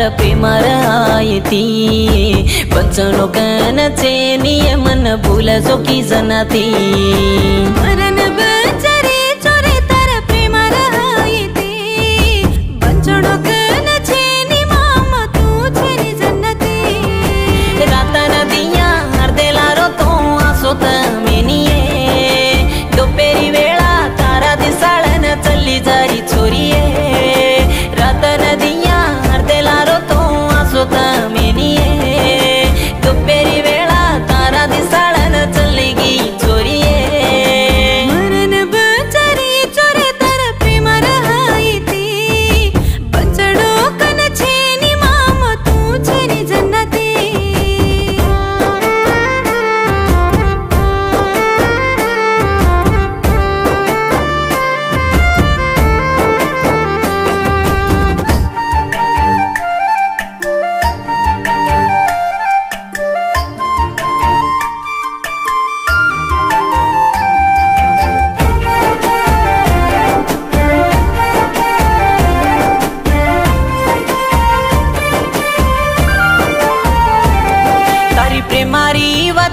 मार पे मार आई थी। बचनो कन चेनी मन भूल सो की मरन बचा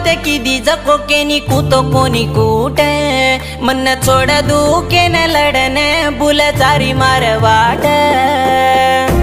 बात की दी जको के नी कूतो को नी कूटे मन छोड़ दू के न लड़ने बुला जारी मार वाटे.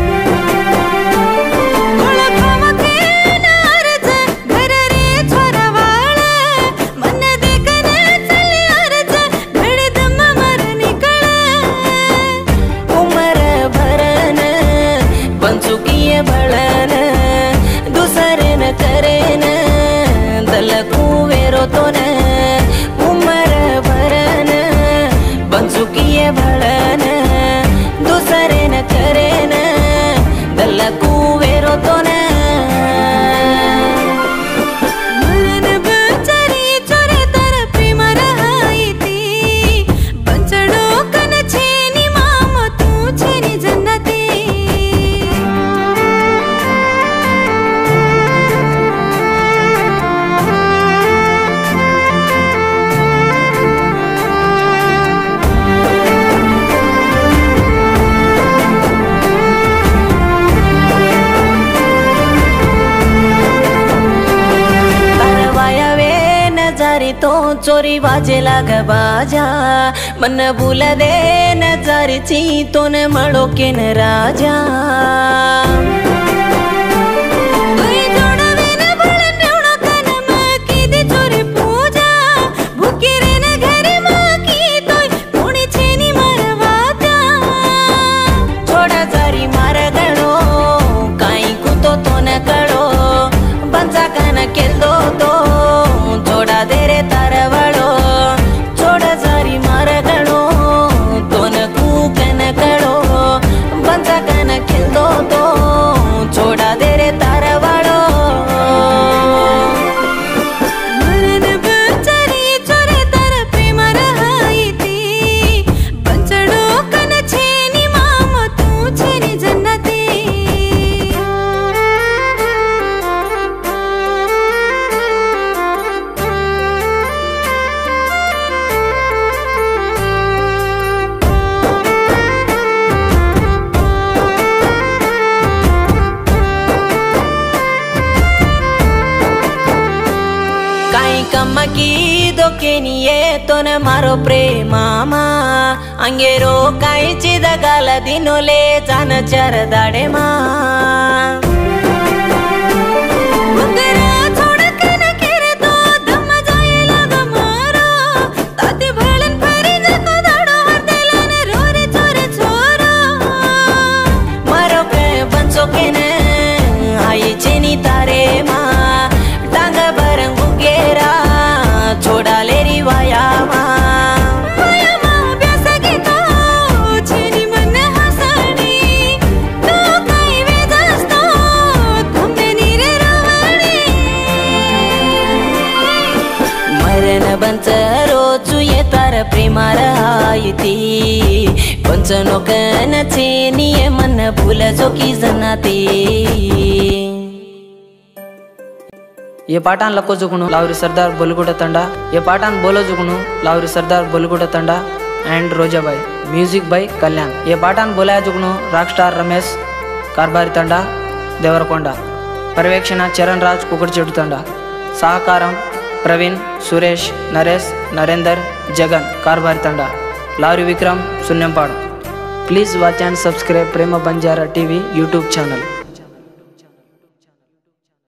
તારી તો ચોરી વાજે લાગ બાજા મને ભૂલ દે ને તારી ચી તો ને મળો કે ને રાજા ಕಿದೊಕ್ಕೆ ನಿಯೇತೊನ ಮಾರೋ ಪ್ರೇಮಾಮ ಅಂಗೇರೋ ಕಾಯಿಚಿದ ಗಾಲದಿನೊಲೆ ಜಾನ ಚರದಾಡೆ ಮಾ. पंच रोजू येतार ప్రేమర आयती पंच नोकन छेनिये मन भूल जो की जनाती ఏ పాఠాన్ని లక్కో జుగును లావురి సర్దార్ బొలుగుడ తండ? ఏ పాఠాన్ని బోలో జుగును Lavuri Sardar Bologuda Tanda? And Rojabai music by Kalyan. ఏ పాఠాన్ని బోలా జుగును రాక్ స్టార్ రమేష్ కార్బారి తండ? దేవరకొండ. పర్యవేక్షణ చరణ్ రాజ్ కుకర్ చెడు తండ. సహకారం ప్రవీణ్ సురేష్ నరేష్ నరేందర్ జగన్ కార్బారి తండా. Lorry Vikram సున్యంపాడు please watch and subscribe Prema Banjara TV YouTube channel.